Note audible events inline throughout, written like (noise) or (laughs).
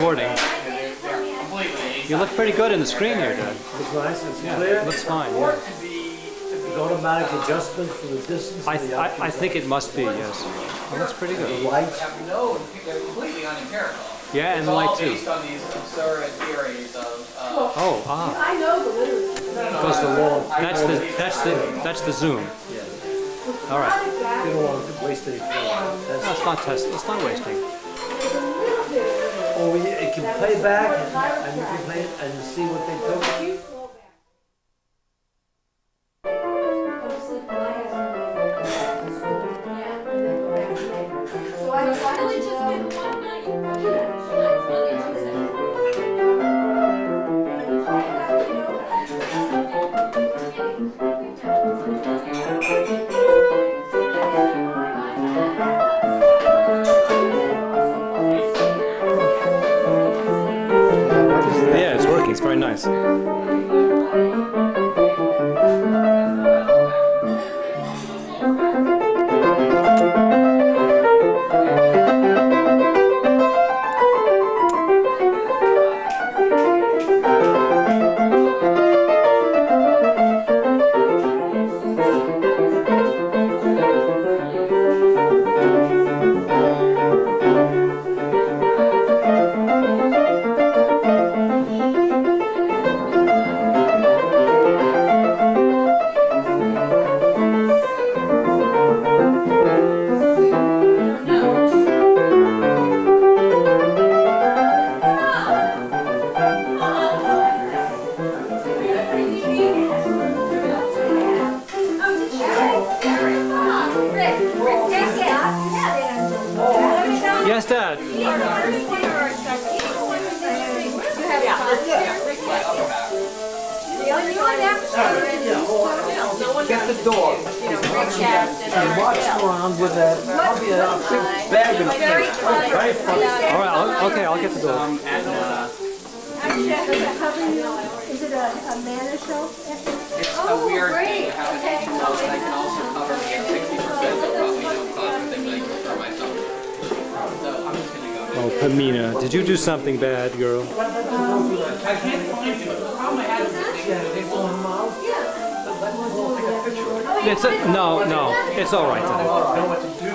recording. You look pretty good in the screen here, Doug. Looks nice, it's Yeah, clear. it looks fine. Yeah. Automatic adjustment for the distance. I, of the I, I think it must be, yes. It looks pretty The good. lights. have no, they're completely unempirical. Yeah, and the light too. based on these absurd theories of, uh, Oh, ah, I know the literature. goes the wall. That's the, that's the, that's the zoom. Yeah. All right. You don't want to waste any film. No, That's, it's not test, it's not wasting. Or you, it can play back and, and you can play it and see what they took. Very nice. The door. And watch around with a, probably a big bag of Very funny. All right. I'll, okay, I'll get the door. um, and, uh, Is it a, a manor show? it's a weird thing how it can tell that I can also cover me at sixty percent, but probably no cost thing that I can for myself. So I'm just gonna go. Oh, Pamina, did you do something bad, girl? I can't find it, It's a, no, no. It's all right, Dad. Know what to do.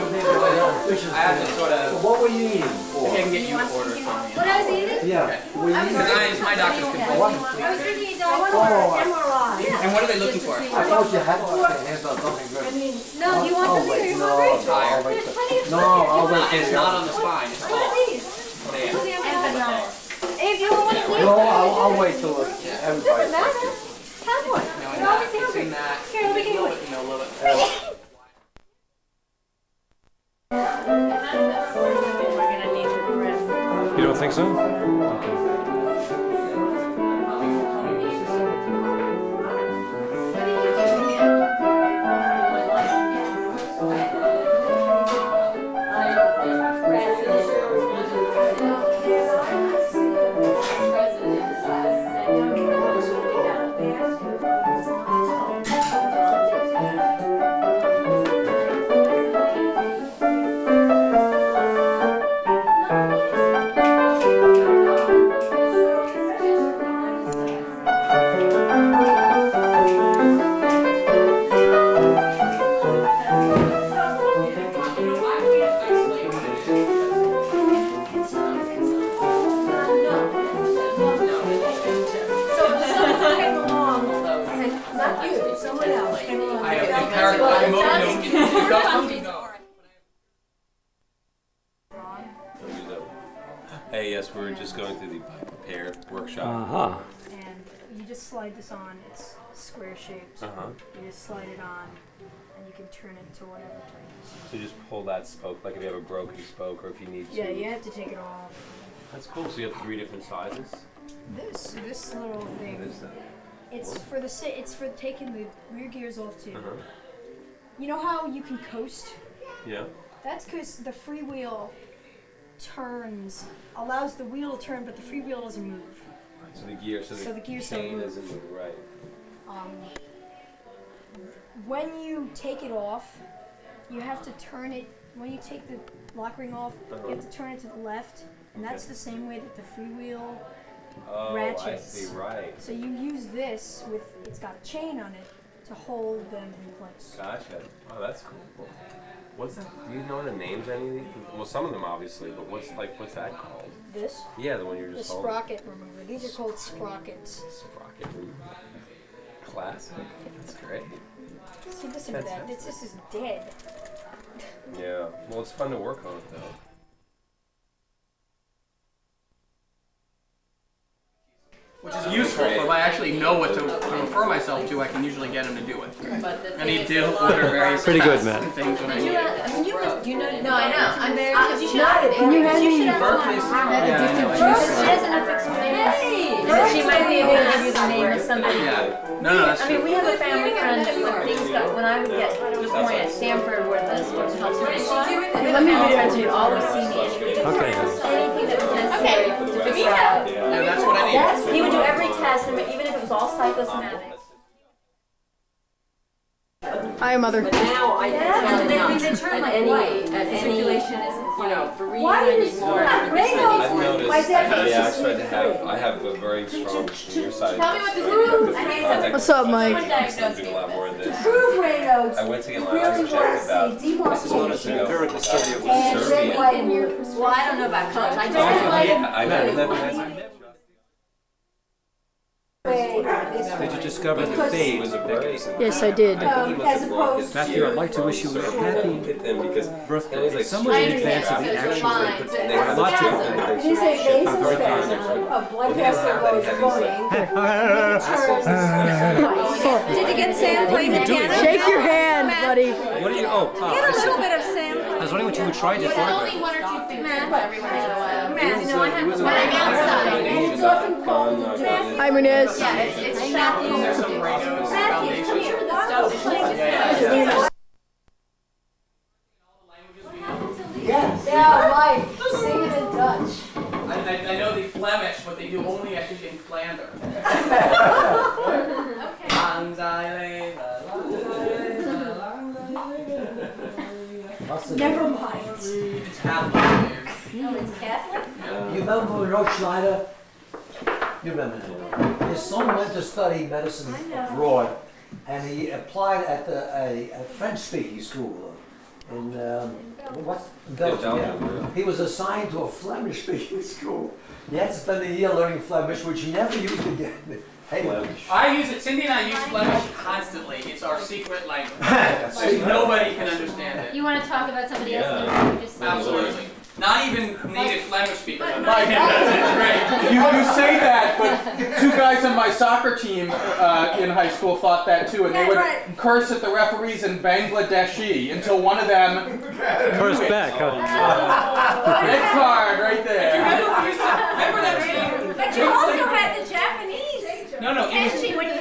I have to sort So of, what were you eating I for? can get you to order from me. What I was eating? Yeah. Were you eating? Because my doctor's complete. I was reading a Oh. MRI. And what are they looking for? I thought you had to handle something I mean, no, oh, do you want oh, I'll something or wait. No, I'll wait. There's plenty of No, I'll wait. It's not on the spine, it's What are these? there. And vanilla. If you want to eat No, I'll, I'll wait till it doesn't matter. Have one. No, in You're always that, it's in hungry. that, Here, let me a You don't think so? Yes, we were just going through the bike repair workshop. Uh-huh. and you just slide this on. It's square shaped. Uh huh. You just slide it on, and you can turn it to whatever type. So you just pull that spoke, like if you have a broken spoke or if you need to. Yeah, you have to take it off. That's cool. So you have three different sizes. This this little thing. is that? It's for the sa- it's for taking the rear gears off too. Uh huh. You know how you can coast? Yeah. That's because the freewheel turns, allows the wheel to turn, but the freewheel doesn't move. So the gear, so the, So the don't chain move. isn't moving right. Um, when you take it off, you have to turn it when you take the lock ring off, you have to turn it to the left, and that's the same way that the freewheel. Oh, I Ratchets. see, right. So you use this with it's got a chain on it to hold them in place. Gotcha. Oh, that's cool. What's that? Do you know the names of any of these? Well, some of them obviously, but what's like what's that called? This, Yeah, the one you're the just holding. sprocket remover. These are called sprockets. Sprocket. Classic. That's great. See, listen to that. This, this is dead. Yeah. Well, it's fun to work on it though. Which is useful, if I actually know what to, to refer myself to, I can usually get him to do it. I need to order various Pretty good, man. Things when I need it. You know, No, I know. I'm very. Uh, you should have. You had me. Berkeley's, yeah, She doesn't have. She might be able to give you the name of somebody. Yeah. No, no, that's I mean, we have a family friend that when things got, when I would get to the point at Stanford where the sports health service was, we have a family friend who'd always see me Okay. anything that was necessary to Yeah, that's what I need. Yes, he would do every test, even if it was all psychosomatic. Hi, mother. Now I think And not at any, at any, Circulation isn't you know, quite. Why anymore. stop? It's Raynaud's- I've noticed. My dad yeah, I used to tried to sleep have. I have a very strong your side. Tell me what this is. I need some- What's up, Mike? Someone diagnosed doing a lot more of this. this. Prove Raynaud's. I went to get my really eyes want checked to about. see demarcation. empirical study of And red, white, and blue. Well, I don't know about colors. I just Red, know white, like. and I know that, but that's. Did you discover the Because- fade? was a very. Yes, I did. I think Um, must as opposed his Matthew, I'd like to wish you a happy Hit them because birthday. It was like Somewhere in advance of the There's a actual line. But It's they a had Logical. spasm. It is a vasospasm of blood vessel goes running. Did you get Sam playing the piano? Shake your hand, buddy. What do you, oh, Get a little bit of Sam. I was wondering what you would try to It's photograph. only one or two things every once in a while. Matt, You know, I have, when I'm outside. And it's often called Hi, Munez. Yeah, it's, it's shocking. There's some Raynaud's Foundation. here with the stuff. It's like this. Yes. Yeah, Mike, sing it in Dutch. I, I, I know the Flemish, but they do only, I think, in Flanders. (laughs) Okay. Lang zij leven, lang zij leven, lang zij leven. What's the Never mind. It's Catholic. No, it's Catholic? You remember Roach Schneider? You remember him? His son went to study medicine abroad, and he applied at the, a, a French-speaking school in um, what's Belgium. Belgium, yeah. yeah. He was assigned to a Flemish-speaking (laughs) school. He had to spend a year learning Flemish, which he never used again. (laughs) Hey, Flemish. I use it, Cindy and I use Flemish constantly. It's our secret language. (laughs) Like, nobody can understand it. You wanna talk about somebody else? Yeah. You Absolutely. Not even native Flemish speakers. But- understand it. It's great. You, you say that, but two guys on my soccer team uh, in high school thought that too, and they would Right. curse at the referees in Bangladeshi until one of them, Curse back, huh? red card right there. Remember, we used to, remember that game? But you also had the Japanese. No, no, it was.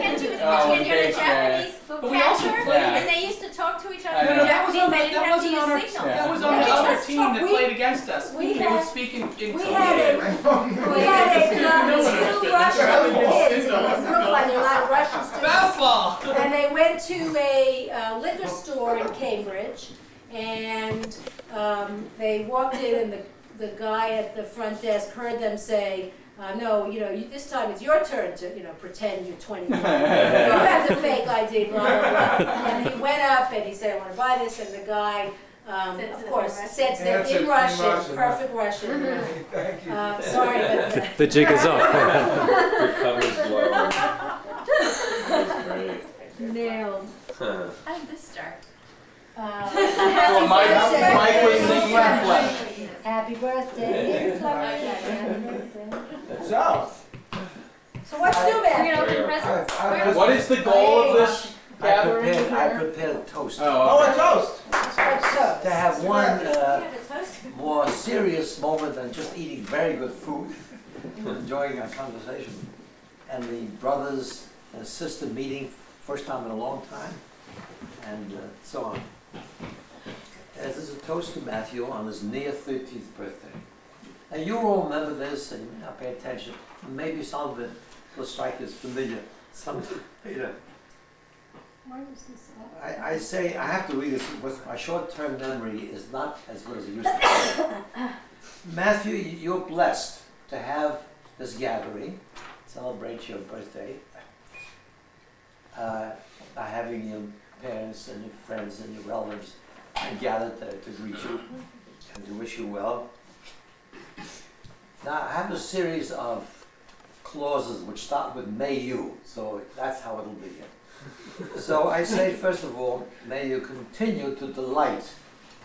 Oh, teaching, you had a okay, yeah. Japanese But we also played- and they used to talk to each other I in know. That was on the, that wasn't on our, use signals. that was on Yeah. the other team talk- that we- played against us. we They had- would speak in, in We had a, (laughs) we had a, uh, two Russian kids, and they looked like they're not Russians. to us. Foul And they went to a uh, liquor store in Cambridge, and um, they walked in, and the, the guy at the front desk heard them say, uh, no, you know, you, this time it's your turn to, you know, pretend you're 21. (laughs) you have the fake ID, blah, blah, blah. And he went up and he said, I want to buy this, and the guy, um, of course, in said Russian. that in Russian, perfect Russian. (laughs) Thank you. Uh, sorry, but uh, The jig is up. (laughs) Your cover's low. That's great. nailed. Huh. How did this start? Uh, Well, Mike, Mike was singing in Flemish. Happy birthday. dear Flemish. So, So what's new, We're man? gonna open presents? I- I- Where's- What is the goal of this I gathering? prepared, I here? prepared a toast. Oh, okay. To have one uh, Yeah, the toast. (laughs) more serious moment than just eating very good food, enjoying our conversation, and the brothers and sister meeting, first time in a long time, and uh, so on. As is a toast to Matthew on his near 13th birthday. And you all remember this, and you may not pay attention. Maybe some of it will strike as familiar sometime later. (laughs) I, I say, I have to read this, because my short-term memory is not as good as it used to be. (coughs) Matthew, you- you're blessed to have this gathering, celebrate your birthday, uh, by having your parents and your friends and your relatives gathered to, to greet you and to wish you well. Now, I have a series of clauses which start with may you, so that's how it'll begin. (laughs) So I say, first of all, may you continue to delight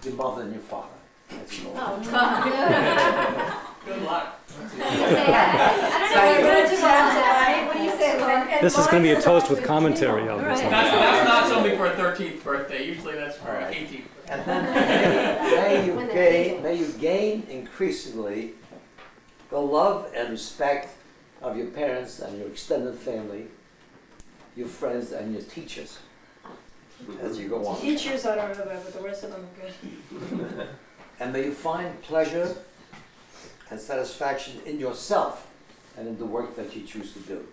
your mother and your father. as you go. Oh, (laughs) Good luck. I don't know, we're gonna do that tonight. What do you say, Lynn? And This is gonna be a toast said with that commentary, obviously. That's, that's not something for a 13th birthday. Usually that's for All right. 18th. And then may, may you gain, may you gain increasingly the love and respect of your parents and your extended family, your friends and your teachers as you go on. Teachers, I don't know about, but the rest of them are good. (laughs) And may you find pleasure and satisfaction in yourself and in the work that you choose to do.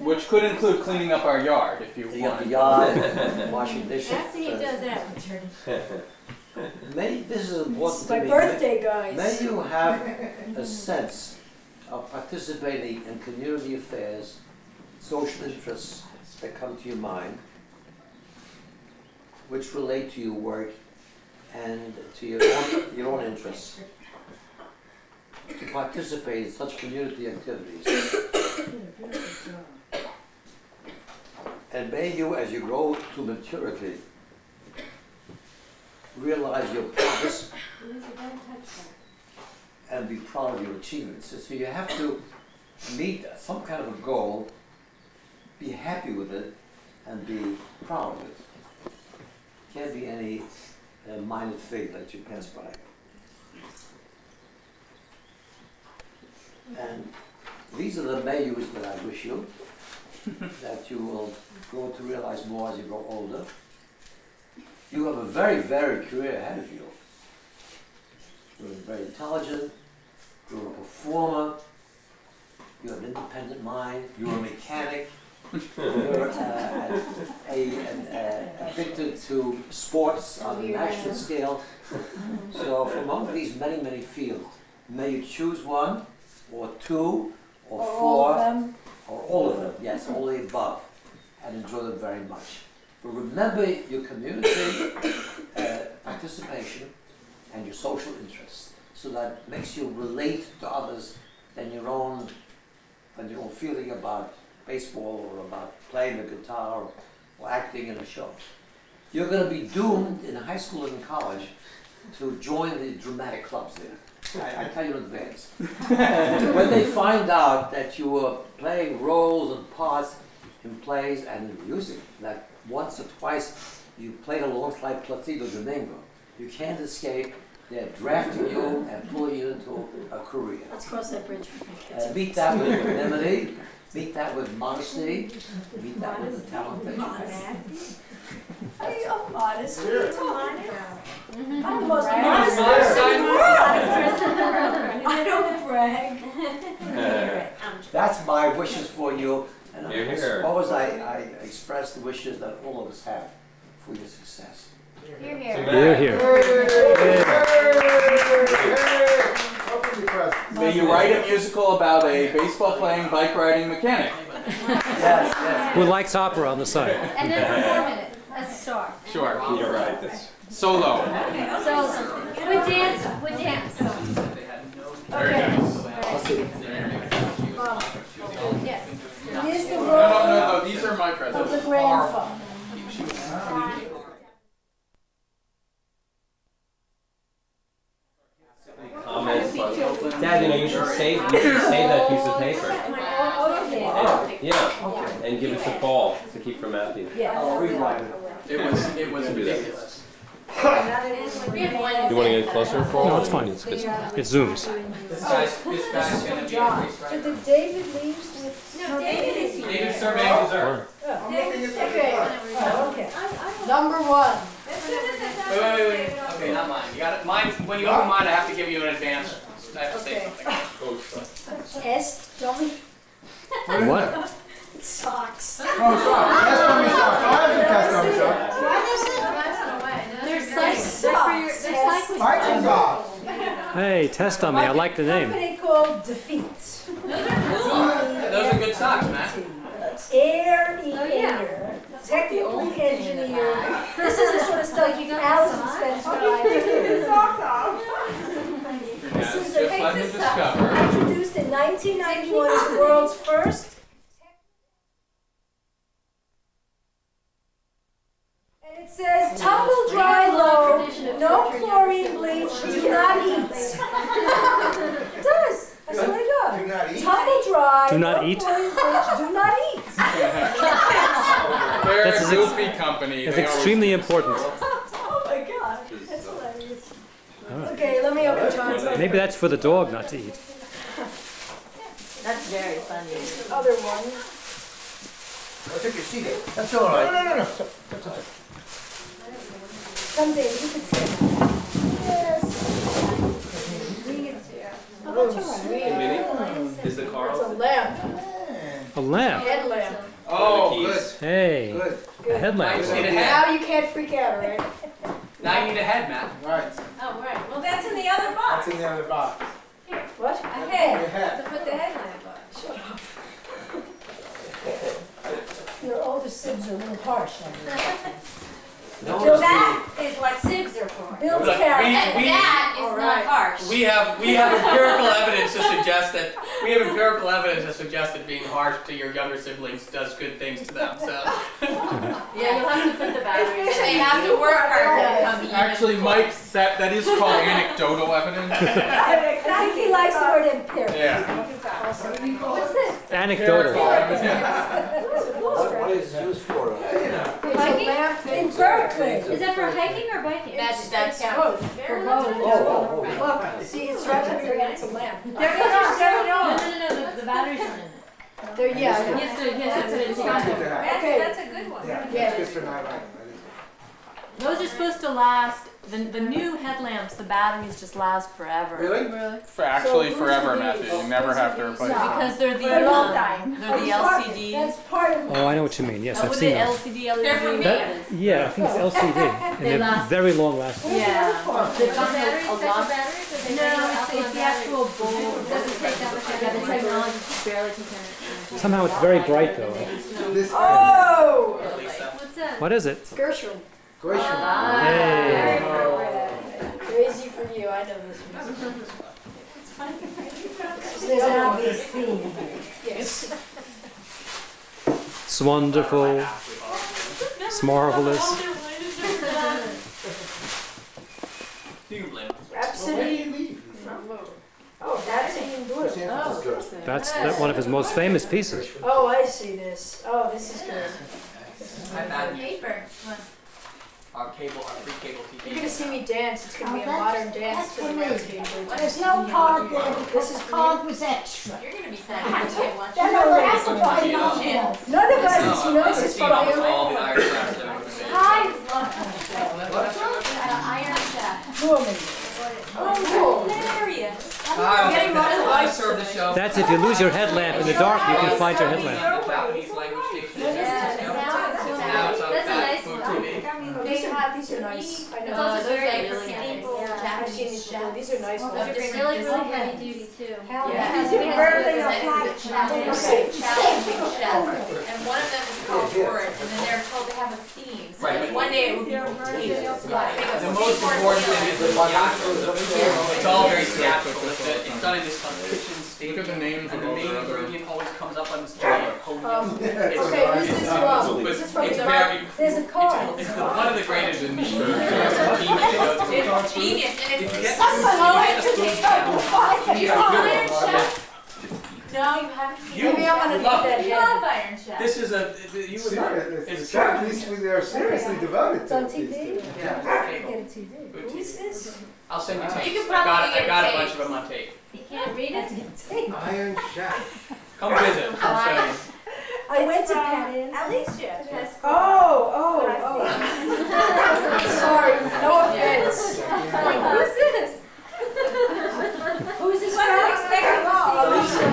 Which could include cleaning up our yard if you You got want. the yard, (laughs) washing dishes. After he does that. (laughs) May, this is important It's to my me. birthday, May you have a (laughs) sense of participating in community affairs, social interests that come to your mind, which relate to your work and to your own, your own interests. To participate in such community activities. (coughs) And may you, as you grow to maturity, realize your purpose and be proud of your achievements. So you have to meet some kind of a goal, be happy with it, and be proud of it. Can't be any uh, minor thing that you pass by. And these are the mayus that I wish you, (laughs) that you will grow to realize more as you grow older. You have a very varied career ahead of you. You're very intelligent, you're a performer, you have an independent mind, you're a mechanic, you're uh, a, a, a, addicted to sports on a national scale. So from among these many, many fields, may you choose one, or two, or Or all four, of them. or all of them, yes, all the above, and enjoy them very much. But remember your community uh, participation and your social interests, so that makes you relate to others than your own, than your own feeling about baseball or about playing the guitar or, or acting in a show. You're going to be doomed in high school and in college to join the dramatic clubs there. I, I tell you in advance. (laughs) when they find out that you were playing roles and parts in plays and in music, that once or twice you played alongside Placido Domingo, you can't escape. They're drafting you and pulling you into a career. Let's cross that bridge when we get Uh, meet that with equanimity, meet that with modesty, meet that with the talent that you have. Are you a modest? What are you talking? Mm-hmm. I'm the most Brag. modest Modest person in the world. (laughs) I don't brag. (laughs) That's my wishes for you, and I Hear, hear. suppose I, I express the wishes that all of us have for your success. You're Here, here. here. May you write a musical about a baseball playing, bike riding mechanic. Yes, yes. Who likes opera on the side? And then perform in it as a star. Sure. You're right. That's, Solo. So, with dance, with dance. Okay. I'll see. Yes. Here's the No, no, role no, no. These are my of presents. the grandfather. Dad, you know, you should save, you should save that piece of paper. Oh, okay. Yeah, and give it to Paul to keep from Matthew. Yeah. It. It was, it was that. ridiculous. You want to get closer, Paul? No, it's fine. It's, it's, it zooms. This guy's, this guy's gonna be a John. priest, So did David leaves with? No, David is here. David surveying dessert. Oh, Okay, oh, okay. Number one. Wait, wait, wait, wait. Okay, not mine. You got it. Mine, when you open mine, I have to give you an advance. I have to say Okay. something. Oh, S, don't? What? (laughs) Socks. Oh, socks. Test dummy socks. I have some test dummy socks. There's They're cycling, they're for your, socks. they're cycling. Biking socks. Hey, test dummy. I like the name. Company called DeFeet. (laughs) Those are good socks, Matt. Air E Oh, yeah. Air, technically engineered. This is the sort of stuff you (laughs) Allison spends time. This is the a, let me discover. introduced in 1991 as the world's first. And it says tumble dry low, no chlorine bleach, do not eat. It (laughs) (laughs) does, I swear to God. Do not eat. Tumble dry. Do not eat? chlorine do not eat. (laughs) They're That's a ex- goofy company. It's extremely important. (laughs) Oh my God, that's hilarious. Okay, let me open John's Maybe that's for the dog not to eat. (laughs) That's very funny. other one. I took your seat. That's all right. No, no, no, no. Someday you could sit. Yes. Oh, that's all right. Is the car It's a lamp, A lamp. headlamp. Oh, good, Hey, good. a headlamp. Nice. Need a head. Now you can't freak out, right? (laughs) Now you need a head, Matt. Right. Oh, right. Well, that's in the other box. That's in the other box. What? A head. Your hat. To put the headlamp on. Shut up. (laughs) Your older sibs are a little harsh on you. (laughs) No, That is what sieves are for. Bill's Look, carrying. we- And that is All not right. harsh. We have we have (laughs) empirical evidence to suggest that we have empirical evidence to suggest that being harsh to your younger siblings does good things to them. So (laughs) Yeah, you'll have to put the batteries in. They have to work hard to become even. Actually, Mike, that, that is called anecdotal evidence. I think he likes the word empirical. Yeah. What's this? Anecdotal. What, (laughs) what is it used for? It's a lamp in Berkeley. Is that for hiking or biking? That's, that's both. For both. Oh, oh, oh. oh. Look, see, it's right up here, and it's a lamp. There it is, (laughs) there it No, no, no, no, the, the batteries aren't in it. There, yeah. He has to, he has to put it Good together. That's, Okay. that's a good one. Yeah, Yeah. it's good for night lighting. Those are supposed to last, the, the new headlamps, the batteries just last forever. Really? For actually So forever, who's Matthew. these? You never have to replace these? them. Because they're For the, a long um, time. they're the LCD. That's part of. Oh, I know what you mean. Yes, Oh, I've was seen it those. LCD, LED? They're for me. That, yeah, I think it's (laughs) LCD. And They they're last- very long lasting. Where's Yeah. part? They've The gotten a- batteries, a special lot. batteries, or they No, take it's, alkaline it's the actual bulb. Doesn't take that much Yeah, the energy. technology just barely can turn. Somehow it's very bright though. This Oh! What's that? What is it? Gershwin. Gershwin. Hey. Crazy for you, I know this one. There's an obvious theme. Yes. It's wonderful. It's marvelous. you can blame. Rhapsody. Oh, that's in blue. Oh, that's. That's that one of his most famous pieces. Oh, I see this. Oh, this is good. I've had Paper. Our cable, our free cable TV. You're gonna see me dance. It's gonna be a modern dance to the Rhapsody. There's no card there. This is card was extra. You're gonna be sad. You're gonna watch. None of us, you know, this I've is seen from almost you. all the Irish raps that have been made. Uh, Iron Chef. Norman. Oh, hilarious. Hi, I'm lots of gonna serve the show. That's if you lose your headlamp in the dark, you can find your headlamp. The Japanese language dictionary. Yeah, You know? now it's so Now it's on That's a Fat nice Food one. TV. Oh, these are, these are nice. I It's know. also those very are like really simple nice. I've seen these before. These are nice They're ones. like really heavy duty too. Hell, Yeah. these We are have very those nice. like the challenging, challenging chef, and one of them is called Word, and then they're told to have a theme. So Right, like but- one day it would be potatoes. The most important thing is the theatrical. It's all very theatrical. It's, a- done in this like kitchen state. Look at the names And of the all main the other- ingredient always comes up on this giant Um, (laughs) podium. Okay, who's this from? but Is this from It's the very, There's a card. it's the, one of the greatest TV shows. It's genius, and it's. get- Someone if you get a spoon You channel, saw you Iron Chef? No, you haven't seen You Maybe I'm gonna love that You love Iron Chef. This is a, you would love it. It's, It's it's seriously, they're seriously devoted to on it. these TV. days. Yeah, Get cable. a TV. Good Who is this? I'll send you You tapes. can I got, probably I get got a bunch of them on tape. You can't read it? Iron Chef. Come visit, I'll show you. (laughs) I went to Penn. Alicia. Yes. Oh, oh, oh. (laughs) (laughs) Sorry, no offense. like, who's this? who's this from? Expecting Alicia.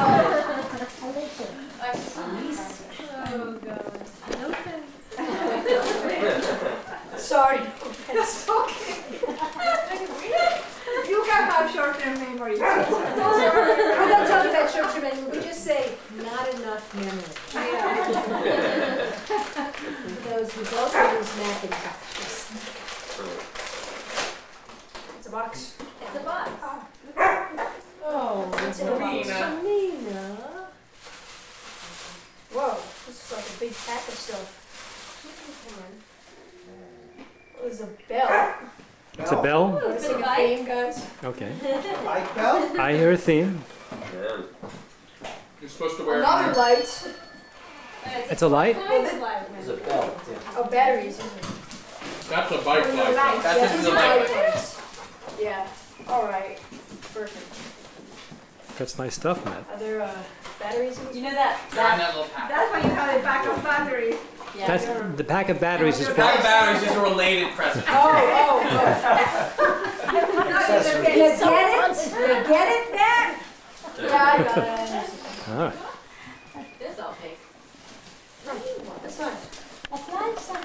Alicia. Alicia. Oh God. No offense. Sorry, no offense. Okay. you can have short-term memory. I hear a theme. Man. You're supposed to wear it. Another light. It's a light? It's a bell, yeah. Oh, batteries, isn't it? That's a bike light. though. That's Yeah, just these the are light. Yeah, all right, perfect. That's nice stuff, Matt. Are there, uh, batteries You know that, They're that, that little pack. That's why you have a backup battery. Yeah. That's the pack of batteries is The pack of batteries is a related present. Oh, oh, oh. (laughs) Accessory. You get it? You get it, man? Yeah, I got it. All right. This I'll take. That's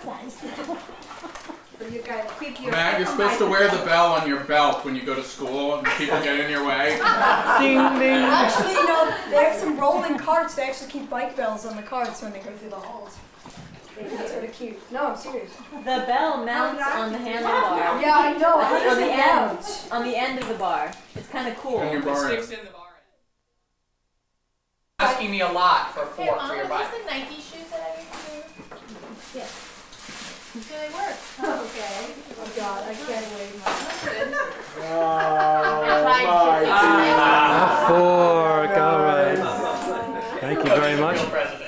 nice. (laughs) But you gotta keep your. Matt, you're supposed to wear the bell on your belt when you go to school and people get in your way. (laughs) Ding ding. Actually, you know, they have some rolling carts, they actually keep bike bells on the carts when they go through the halls. That's sort of cute. No, I'm serious. The bell mounts on the handlebar. Yeah, I know, how On the it end, mount? on the end of the bar. It's kind of cool. And your It bar sticks in the bar. Asking me a lot for a Hey, fork Mom, for your are bike. these the Nike shoes that I used to Yes. Do they work? (laughs) Okay. Oh God, I can't wait. (laughs) Oh, my Ah, fork. All right. Thank you very much. Real president.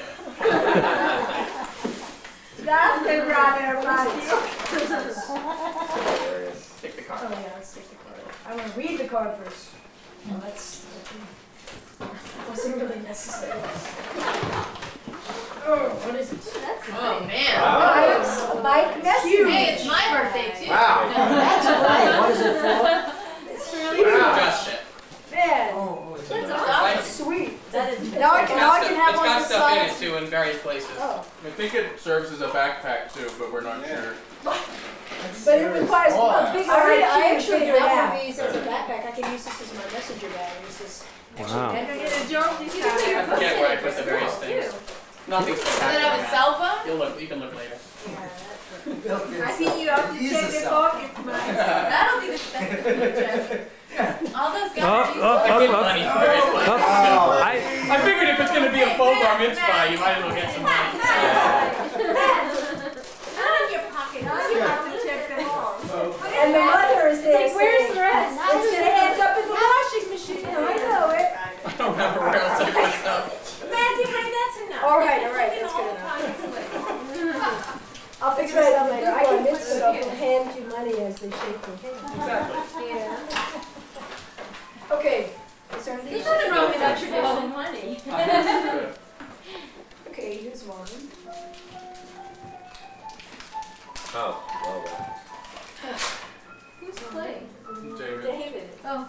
That's the brother, buddy. Take the Oh yeah, let's take the card. I wanna read the card first. Oh, that's, wasn't really necessary. Oh, what is it? That's Oh, man. Bikes, a bike message. Hey, it's my birthday too. Wow. That's right, what is it for? It's huge. Justin. Man, Oh, it's a That's nice- awesome. sweet. That is. Now I can, now I can have it's one got of the stuff in it sides. too in various places. Oh, I think it serves as a backpack too, but we're not sure. but it requires Oh. a big. I, Alright, I you actually figure have one out. of these as a backpack. I can use this as my messenger bag. Use this. Wow. And you're gonna you You can can I forget where I put the various things. Nothing Does it spectacular. have a man. cell phone? You'll look. You can look later. I think you have to check the the cell. pocket, Mike. That'll be the best picture. All those oh, guys. Oh, use up, it. Oh, I up, get up. money for various places. Up. Oh. I, I figured if it's gonna be a faux bar mitzvah, you might as well get some money. Not in your pocket. Now you have to check them all. And the mother is there Like, where's the rest? It's gonna end up in the washing machine. I know it. I don't remember where else I put stuff. Matthew, honey, that's enough. All right, all right, that's good enough. (laughs) I'll figure it out later. I can mix stuff and hand you money as they shake their hands. Exactly. Yeah. Okay. Is there anything There's nothing wrong with that traditional money. (laughs) Uh-huh. Okay, here's one. Oh, well, Who's playing? David. David. Oh.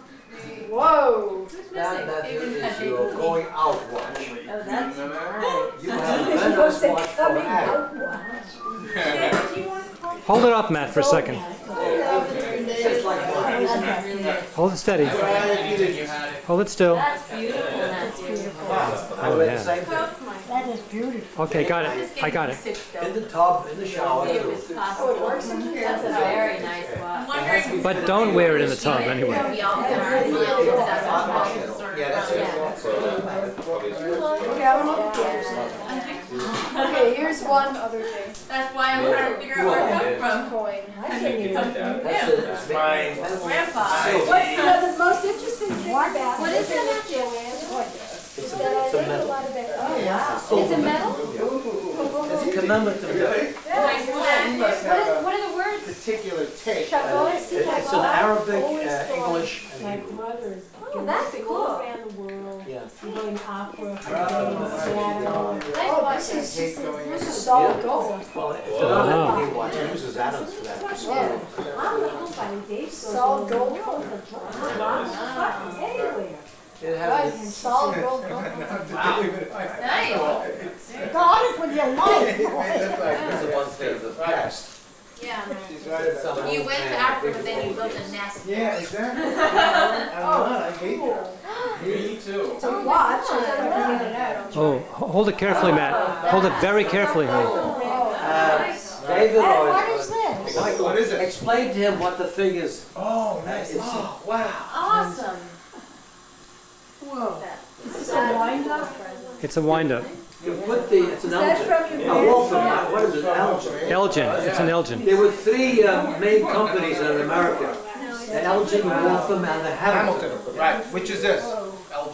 Whoa. Who's That, missing? that here is your going out watch. Oh, that's oh, You know that? nice. You have a She vendor's wants to watch for Adam. out watch. Do you want to call? hold it up, Matt, for a second. It's just like mine. Hold it steady. You had it. Hold it still. That's beautiful, Matthew. I Oh, yeah. That is beautiful. Okay, got it. I got it. In the tub, in the shower, It too. was Oh, it works in here? That's a very nice I'm watch. wondering. But don't wear it in the tub anyway. We Okay, here's one other thing. That's why I'm trying to figure out where it comes from. Coin. I can't even. That's it. It's. Grandpa. What's the, the most interesting thing about What is that, Joanne? Is that I learned a lot about. Oh, wow. Is it metal? It's a commemorative. Nice one. What is, what are the words? Particular take. Chabot, It's it's an Arabic, uh, English, and My Hebrew. brother's Oh, that's cool. around the world, Yeah. Going opera, Seattle. Oh, this is hate just, going this is solid gold. Well, it's Wow. an Arabic watch. It uses for that. for speed. Solid gold. Anywhere. It Guys, has, solid gold. gold. Nice. Got it with your life. it's a one thing of the past. Yeah. down there. She's right. You went to Africa, but then you built a nest. Yeah, exactly. (laughs) Oh, I'm not, I hate that. Me too. To watch, I gotta get it out. Oh, hold it carefully, Matt. Hold it very carefully, honey. Uh, David What or this? Michael, What is it? explain to him what the figures. Oh, nice. It's- Oh, wow. Awesome. Whoa. Is this a wind up? It's a wind-up. You put the, it's an Elgin. from your A Waltham, what is it, Elgin? Elgin. It's an Elgin. There were three uh, main companies in America. The Elgin, the Waltham, and the Hamilton. Hamilton, right. Which is this?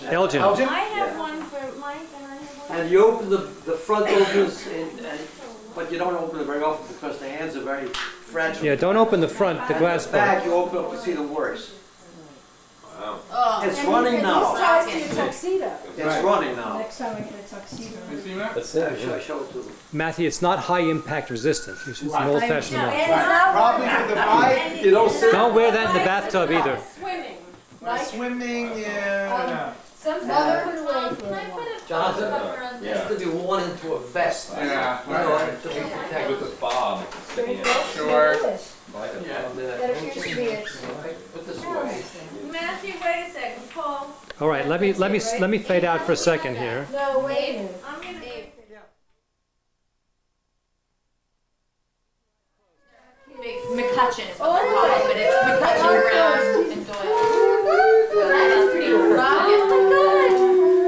Elgin. Elgin. Elgin? I have one for Mike and I have one. And you open the, the front opens, and, and, but you don't open it very often because the hands are very fragile. Yeah, don't open the front, the And glass the back, part. you open up to see the works. Wow. Oh, It's And running This now. ties to your tuxedo. It's running now. Next time I get a tuxedo. You see that? That's Yeah, it. show, show it to them. Matthew, it's not high impact resistant. It's just an old fashioned And one. it's not Probably for the vibe. You don't. Don't wear that in the bathtub either. swimming. Uh, Swimming, yeah. Some other um, um, put away for a while. Jonathan, it has to be worn into a vest. Yeah, You know, right. to be protected. With the fob sticking. Sure. Like a- Yeah. That appears it. Put this away. Matthew, wait a second, Paul. All right, let me let me let me fade out for a second here. No, wait. I'm gonna. McCutcheon is what they're called, but it's McCutcheon, Brown, and Doyle. That is pretty rough. Oh my God.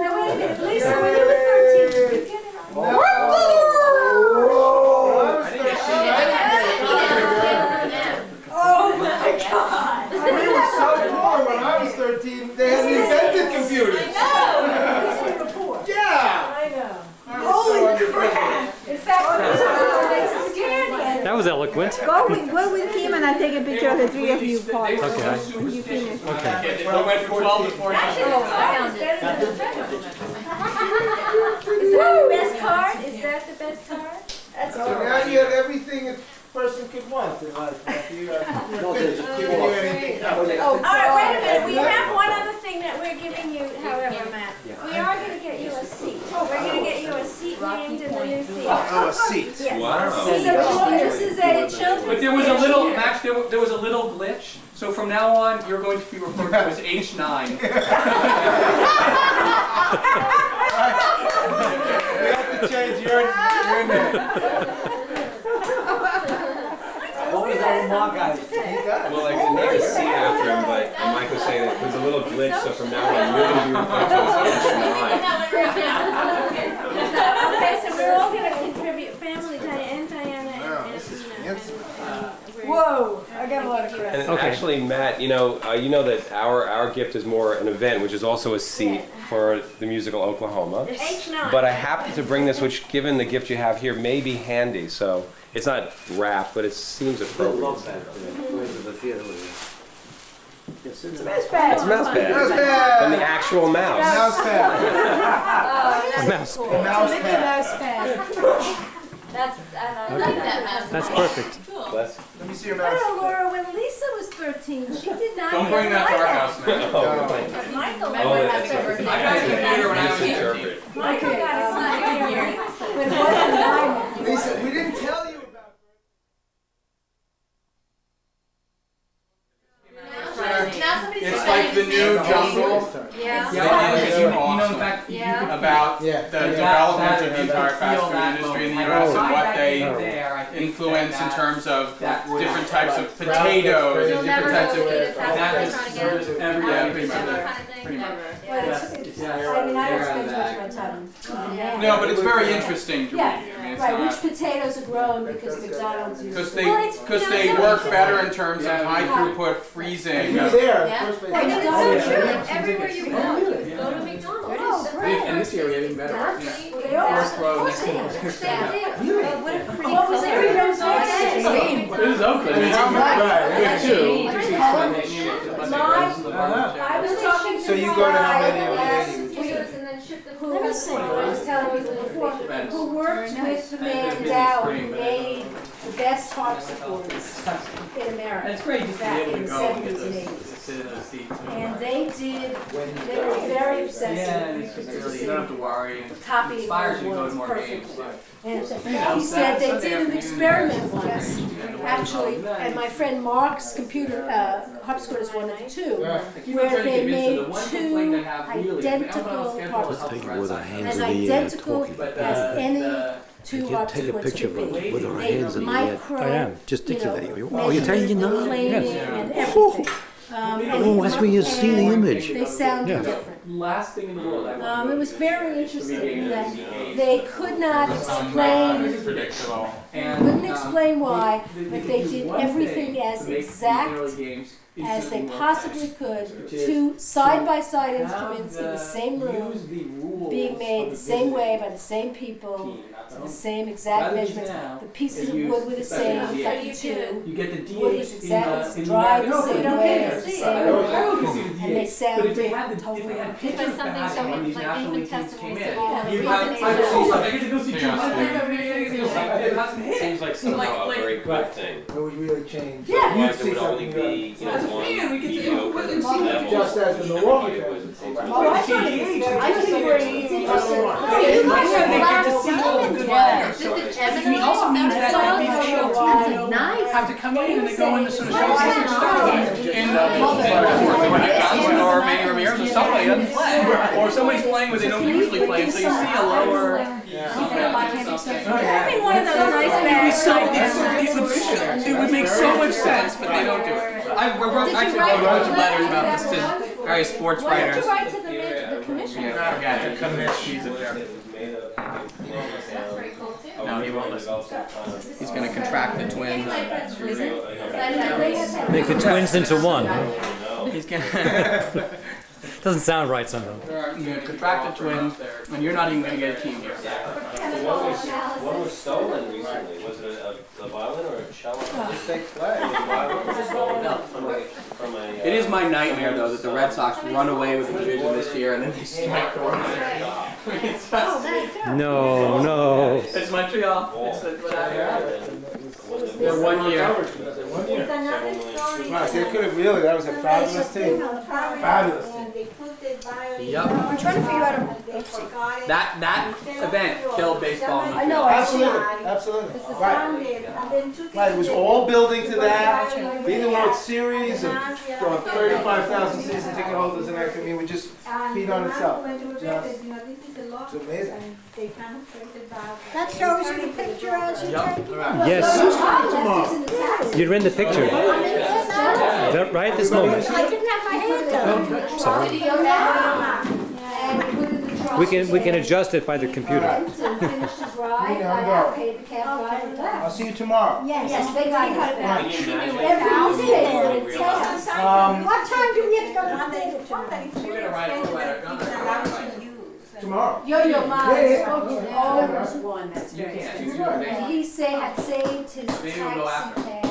Now wait a minute, Lisa, when you were thirteen, did you get it on? Whoa! Oh my God. We were so poor when I was 13, they hadn't invented computers. These were poor. Yeah! I know. Holy crap! In fact, these are like scared and That was eloquent. Go with, go with him and I'll take a picture of the three of you, Paul. Okay. When you finish. Okay. They went from 12 to 14. Oh, that was better than the first one. Is that the best card? Is that the best card? That's So now you have everything a person could want in life, Matthew. (laughs) Uh, No, You're there's a fit- few giving you more. anything. Oh. Oh, All right, wait a minute, we have one other thing that we're giving you, however, Matt. We are gonna get you a seat. We're gonna get you a seat named in the new theater. Oh, a seat. Yes. Wow. This is a chil- this is a children's. But there was a little, theater. Max, there there was a little glitch. So from now on, you're going to be referred to as H9. (laughs) We have to change your, your name. What was that remark I was? He got it. Well, like, they named a seat after him, but and Mike was saying that there's a little glitch, so from now on, you're going to be referred to as H9. (laughs) Okay, so we're all gonna contribute, family, Diana and Diana Wow, and this is Tina. fancy. Whoa, I got a lot of credit. And Okay. actually, Matt, you know, uh, you know that our our gift is more an event, which is also a seat for the musical Oklahoma. H9. But I happened to bring this, which, given the gift you have here, may be handy. So it's not wrapped, but it seems I appropriate. love that. Where's the theater? It's in the. It's a mouse Mouse pad. And the actual mouse. Mouse pad. (laughs) A mouse. Mouse Mickey pad. Mouse pad. (laughs) That's, I like that mouse. That's perfect. Bless. Let me see your mouse. Oh, Laura, when Lisa was thirteen, she did not Don't bring that to our house, man. Oh, But Michael, Remember Oh, when that's I birthday? I got it in when I was 18. Misinterpret. Michael got his Okay, money. uh, it wasn't mine. Lisa, we didn't tell you about. Now It's like the new say- jungle. Yeah. Yeah, it's Yeah. about Yeah. the Yeah. development of the Yeah. entire fast food industry in the US and what they influence in terms of different types of potatoes You'll and never different types know of. who the fast that food restaurant again. Every, yeah, pretty much. Kind of thing. Pretty much. But it's, it's, I mean, I don't spend too much of my time cooking that. No, but it's very interesting to read. Yeah, I mean, it's Right, which not, potatoes are grown because McDonald's uses. because they, Well, it's- because you know, they some work people- better in terms of high throughput freezing. You were there. Yeah. first place. Right, And it's McDonald's- so true, like everywhere you go, you go to McDonald's. Great. And this year we have even better. Exactly. Well, they are. Exactly. Of course they are. Same thing. But what a pretty What was every room's name? This is Oakland. It's Right. good too. I was talking to So you go to how many Brian a last day? week, who, let me see, I was telling you before, who worked with the man Dowd, who made the best harpsichords in And America. it's great just to be Back able in to the go and get 70s those, and 80s. sit in those seats. And they did, they were very obsessive. Yeah, and it's just really, you don't have to worry. and it Copying Inspires you to go ones to more games. perfectly. And You know, he said they did an experiment there's once, great, you know, the actually, and my friend Mark's computer, uh, harpsichord is one of the two, Yeah. Where they convince them, the made two complaint I have really, I mean, I don't know identical how schedule harpsichords. helps Take it Red with our Sox, hands As in the air identical as any the, two You can take a picture could of be. it with our They hands in the air. I am. you know, Gesticulating. Oh, you're telling you measured now? Yes. and everything. Um, Oh, that's where you see the image. They sound Yeah. different. last thing in the world I want Um, go it was very is to be interesting games that in the eighties. they could not explain, Predictable. And, couldn't um, explain why, they- they but they did everything as to make these exact as they possibly could, Which two side-by-side instruments in the same room, use the rules being made the same way by the same people, team, to the same exact Rather measurements. now, The pieces of wood were the same, the cut DH. two. You get the DH Wood was in exact, the, it's in the dried no, the they same don't way, the same know- way. I know you can the And they DH, sound But if they had the, if totally they had different. pictures something back so when these like national even league teams came in. you have You a have, reason I to see something, I get to go see two Chaos. Seems like somehow a very good thing. It would really change. Yeah. Otherwise, it would only be, you know, As a one fan, we get to mediocre go see level. Just as the Milwaukee It was- Oh, I thought it was very, I think it's interesting. Yeah, you guys are they get to see all the good Yeah. players. Did the It Gemini also means that That's these all show right. teams Nice. have to come in and they go into sort of Oh, show uh, oh, I some know. stuff in the when it comes or Manny Ramirez or somebody doesn't play or somebody's playing where they don't usually play so you see a lower Having oh, one of those nice It'd bags. it would, make so much sense, but they don't do it. I wrote, actually write wrote a bunch of letters letter about this about to various sports Why don't you write to the, ma- the commission? Yeah, forget it. He's a jerk. It was made of, I think, flown That's pretty cool too. No, he won't listen. develop some kind of- He's gonna contract the twins. Make the twins into one. He's gonna, (laughs) Doesn't sound right sometimes. he's gonna contract the twins, and you're not even gonna get a team here. What was, what was stolen recently? Was it a, a violin or a cello? Oh. Just take play. (laughs) Was it a violin? Was it stolen from a, from a? It is my nightmare though that the Red Sox run away with the division this year and then they strike the World Series. Oh, it's just- No, no. It's Montreal. It's what I heard. Was it- They're one year. It's another story. Right, they could have really, that was a fabulous team. Fabulous team. And they put the violin. Yep. I'm trying to figure out a- and They forgot. That that event killed baseball. I know, I see. Absolutely, absolutely. Right. it, and then took it Right, it was all building to that. Being the World Series of of 35,000 season ticket holders and everything, I mean, we just feed on itself. man went to Just- bed, you know, this is a lot. It's amazing. And they kind of created that. That shows you the picture as you Yep. take it. Yes. You're in the picture. Is that right this moment? I didn't have my hand up. Sorry. Did he go down? And he put it in the truck. We can we can adjust it by the computer. went and finished his ride, Yeah, I go. paid the cab driver and I'll see you tomorrow. Yes, they got it back. Can you imagine? Every newspaper. Um, What time do we have to go to the day, theater one tonight? day, We're gonna write a letter. people allow to use. Tomorrow. Yo-Yo Ma Yeah, yeah. spoke to always one that's You very can't. Expensive. And he say, had saved his Maybe we'll go taxi after.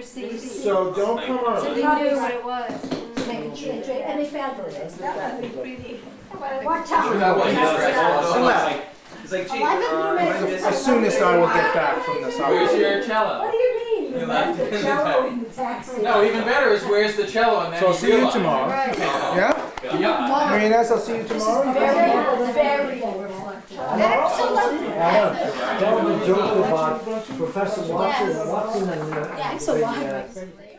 Cab receipts. So don't come So early. they knew what it was. To make a change, and they found it. That was pretty. What Sure, time? that was- Yeah. it's like- It's like, gee, Eleven uh, minutes. As soon as I will get back from this. I'll- Where's your What cello? do you mean? You left it in the cello in the taxi. No, even better is where's the cello and then So I'll you see you realize. tomorrow. Right. Yeah? Yep. Marina, I'll see you tomorrow. Very, very reflective. Absolutely. That was a joke about Professor Watson, Watson and. uh, a lot.